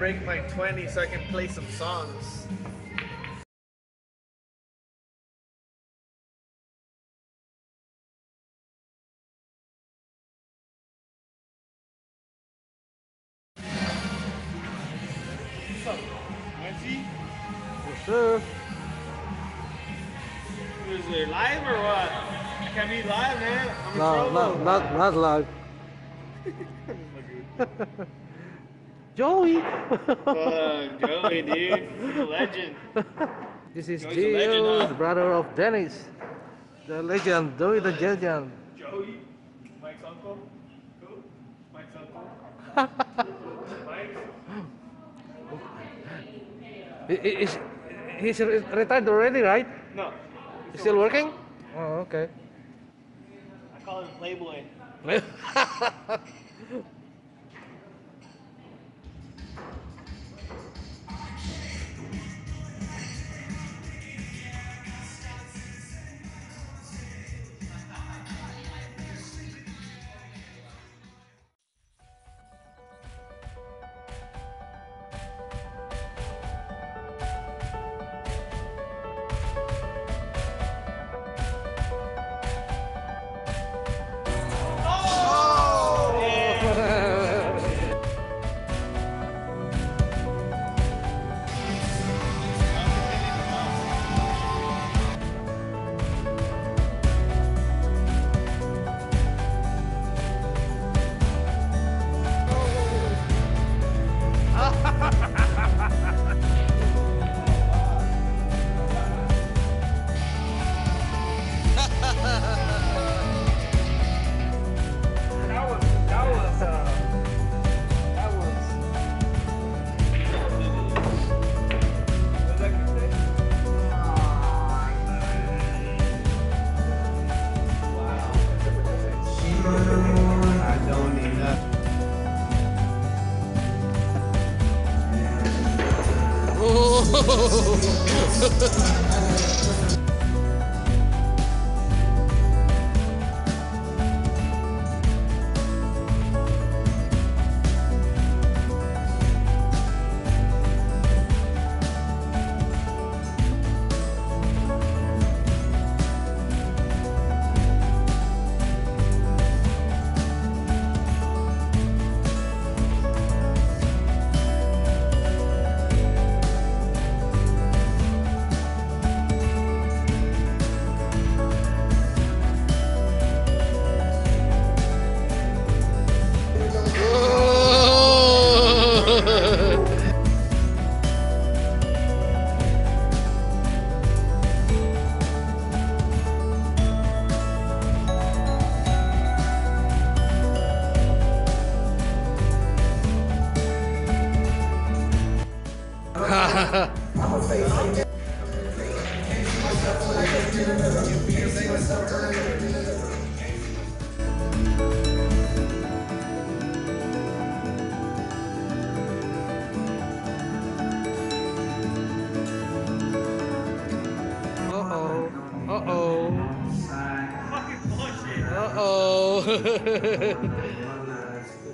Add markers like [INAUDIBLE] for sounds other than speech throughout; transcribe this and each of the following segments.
Let me break my 20 so I can play some songs. Nancy? Yes, sir. Is it live or what? Can be live, man. I'm in No, trouble. not, not, not live. Joey. Fuck, Joey, dude. He's a legend. [LAUGHS] this is Joey's a legend, Gio, huh? the brother of Dennis. The legend, Joey the legend. Joey? Mike's uncle? Who? Mike's uncle? [LAUGHS] Mike? He- he- He's, he's retired already, right? No. He's still working? Oh, okay. I call him Playboy. [LAUGHS] ハハハハ。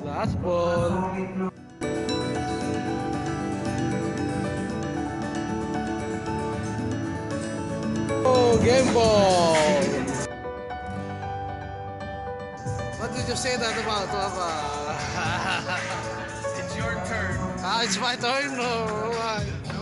Last ball. Oh, game ball. [LAUGHS] What did you say that about, Papa? [LAUGHS] It's your turn. ah, it's my turn. No.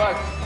Right.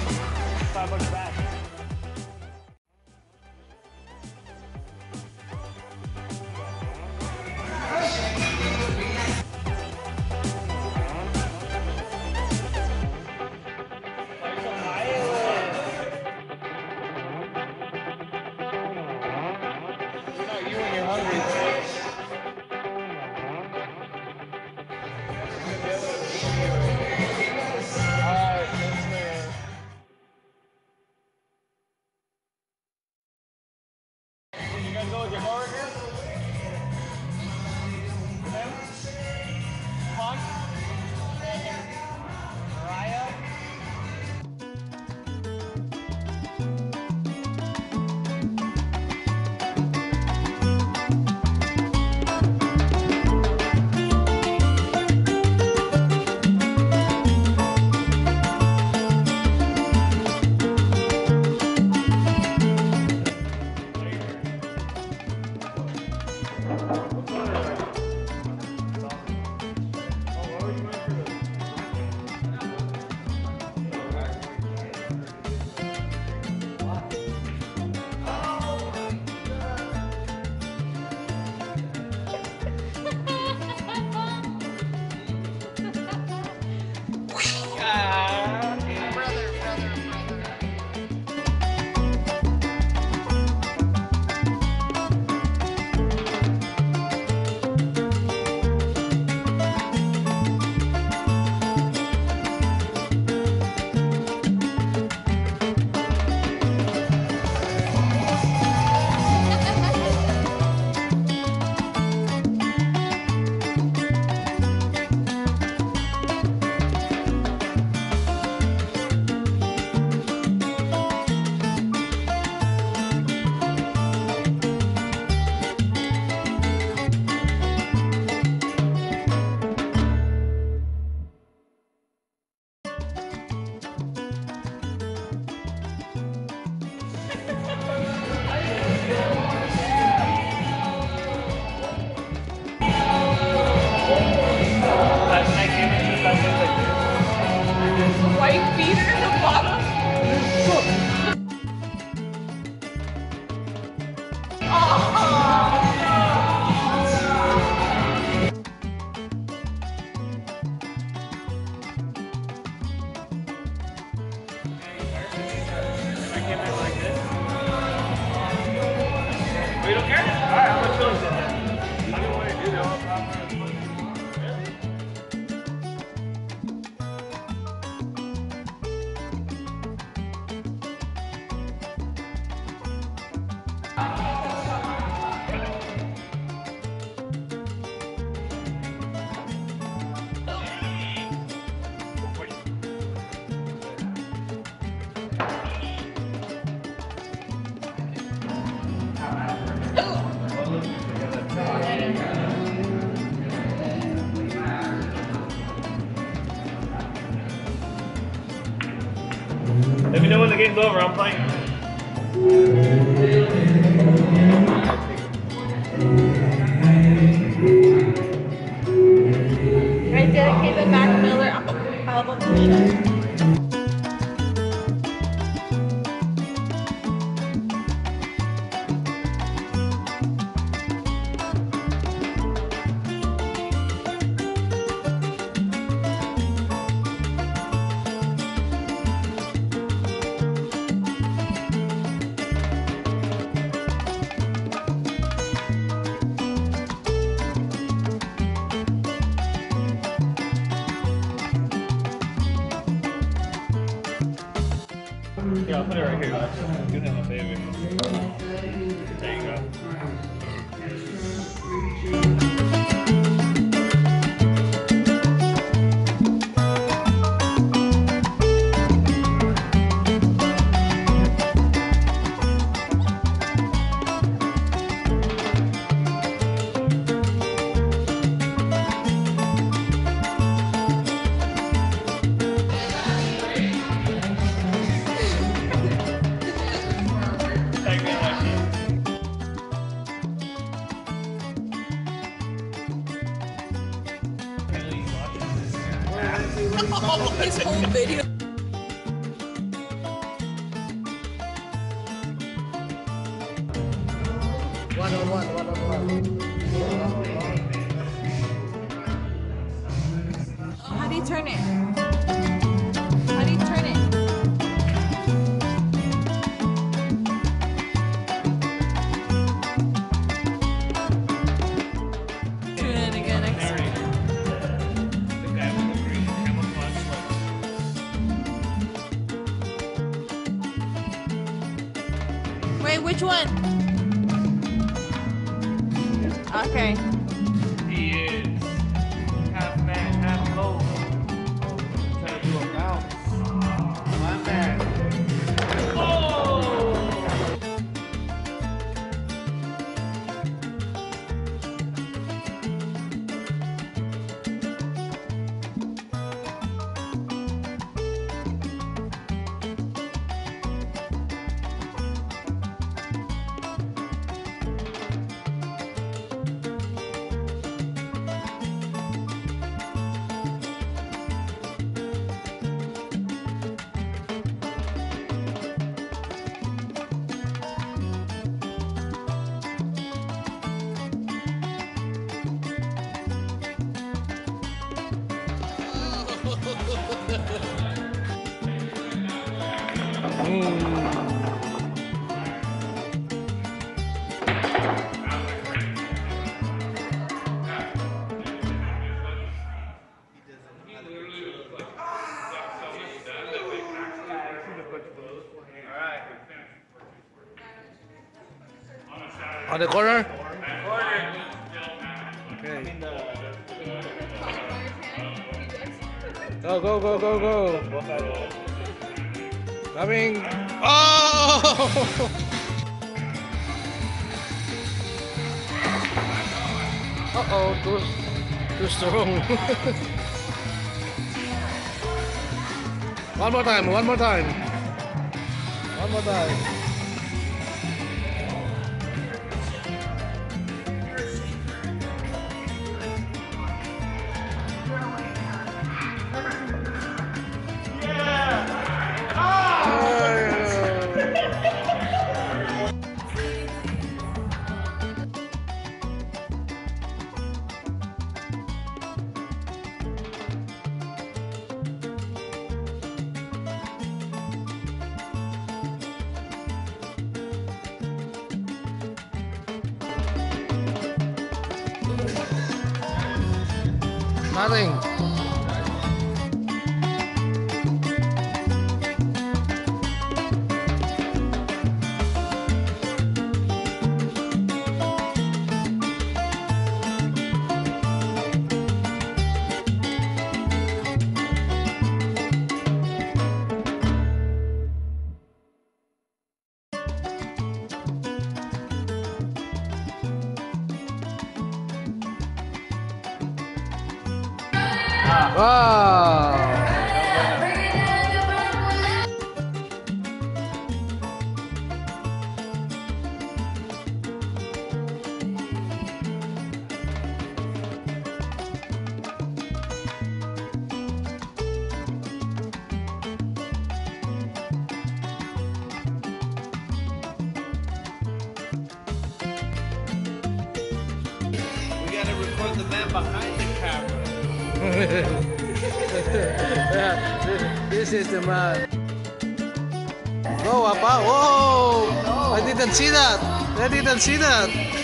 the game's over. I'm playing. Put it right here. Não, responder. on the corner? [LAUGHS] Uh-oh, too, too strong. one more time, one more time. One more time. 哇 [LAUGHS] this is the man. Oh, Papa. Whoa! Oh, I didn't see that. I didn't see that.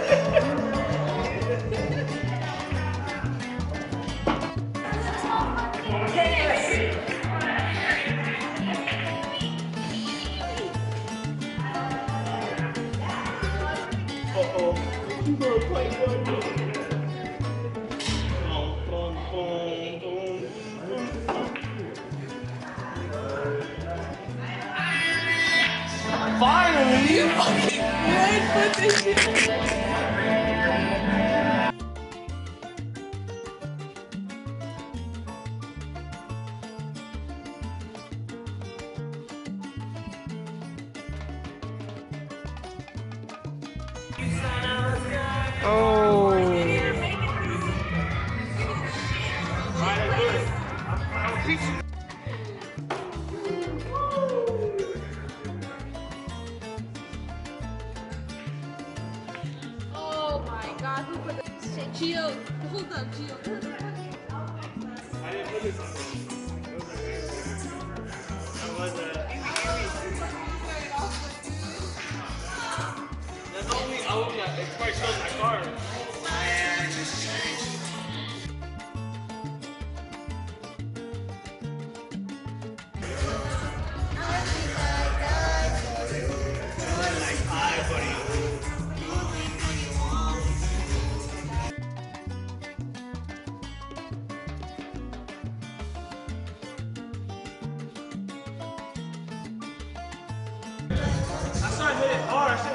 Oh. Hard.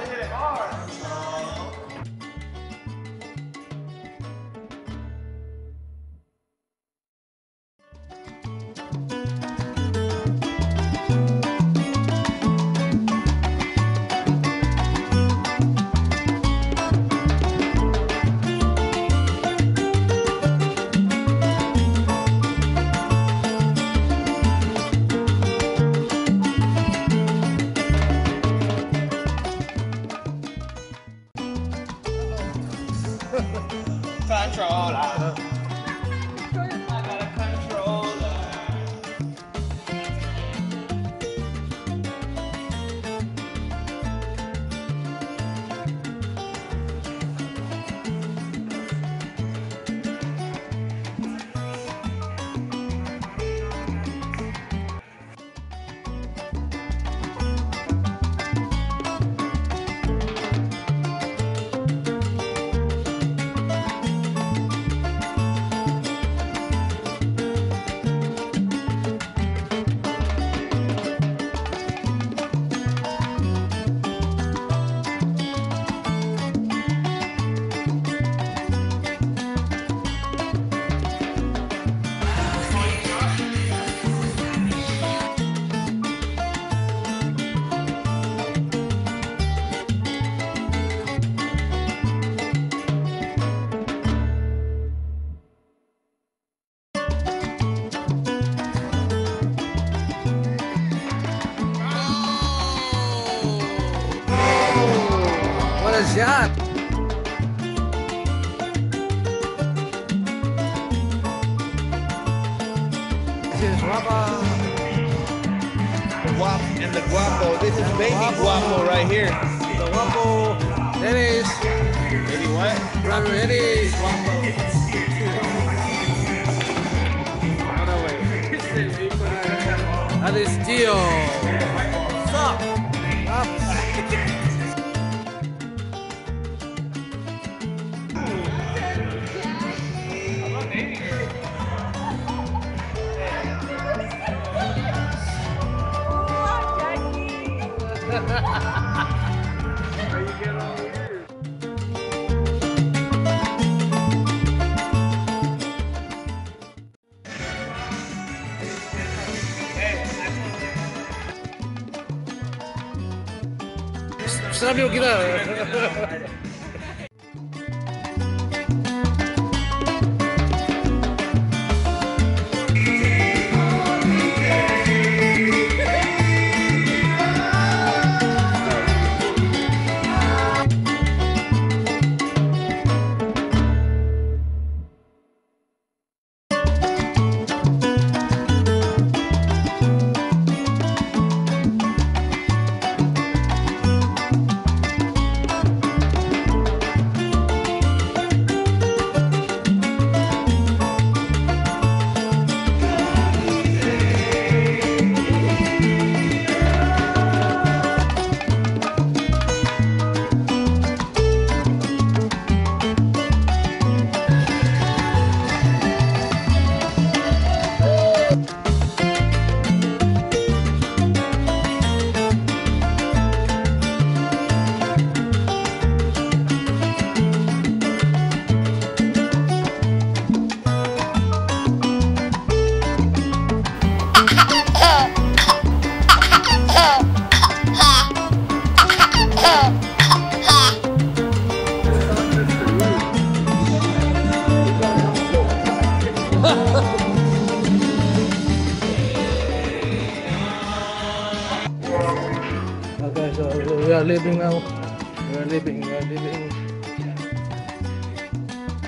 Shot! This is Rapa. Guap and the guapo. This is baby guapo right here. The Wapo. Dennis. Baby what? Brother Dennis. That is Gio. 病気だ。よ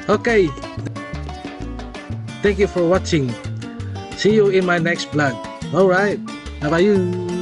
Okay. Thank you for watching. See you in my next vlog. All right. Bye bye. You.